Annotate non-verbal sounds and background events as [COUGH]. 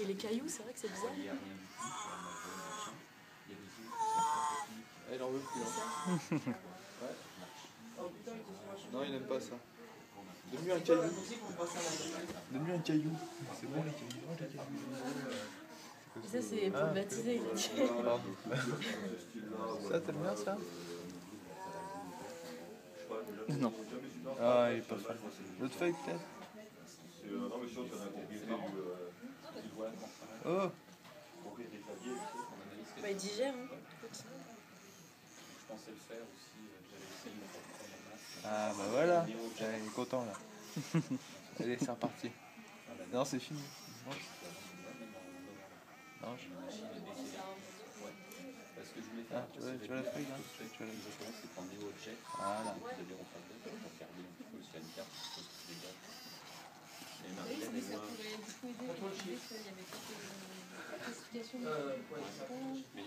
Et les cailloux, c'est vrai que c'est bizarre. Il n'y a rien du tout. Il y a des îles qui sont très petites. Elle en veut plus. C'est hein. [LAUGHS] Non, il n'aime pas ça. Donne-lui un caillou. Donne-lui un caillou. C'est bon les cailloux. Oh, les cailloux. Et ça, c'est pour le baptiser. il a dit. Pardon. Ça, t'aimes bien ça Non. Ah, il est pas fan. L'autre feuille peut-être? Oh Bah, il digère. Hein. Je pensais le faire aussi. J'avais essayé une fois de prendre la masse. Ah bah voilà, il est content là. [LAUGHS] Allez, c'est reparti. Non, c'est fini. Non, je- Parce que je voulais Ah, faire. tu vois, tu vois la feuille là Tu vois, c'est prendre des objets. Voilà. Pour regarder un petit peu une carte. Et multiplication des euh,